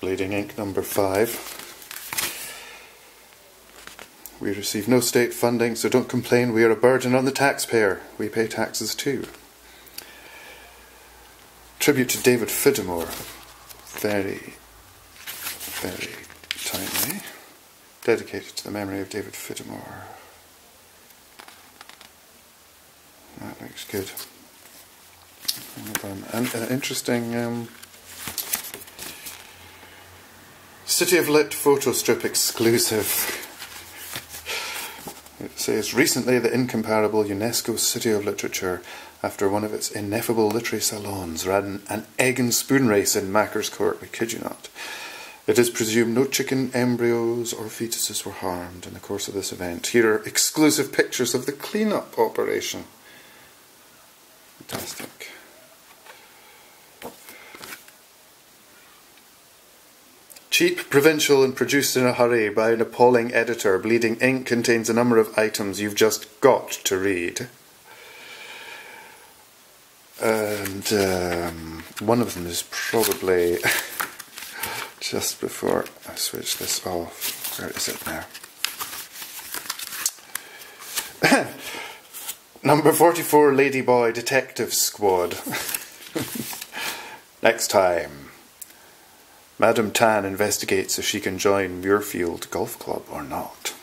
Bleeding ink number five. We receive no state funding, so don't complain. We are a burden on the taxpayer. We pay taxes too. Tribute to David Fidamore. Very, very timely. Dedicated to the memory of David Fidamore. That looks good. And an interesting um, City of Lit photo strip exclusive. It says recently the incomparable UNESCO City of Literature, after one of its ineffable literary salons, ran an egg and spoon race in Makars Court. I kid you not. It is presumed no chicken embryos or fetuses were harmed in the course of this event. Here are exclusive pictures of the clean-up operation. Cheap, provincial, and produced in a hurry by an appalling editor, Bleeding Ink contains a number of items you've just got to read. And um, one of them is probably just before I switch this off. Where is it now? Number 44 Ladyboy Detective Squad. Next time. Madam Tan investigates if she can join Muirfield Golf Club or not.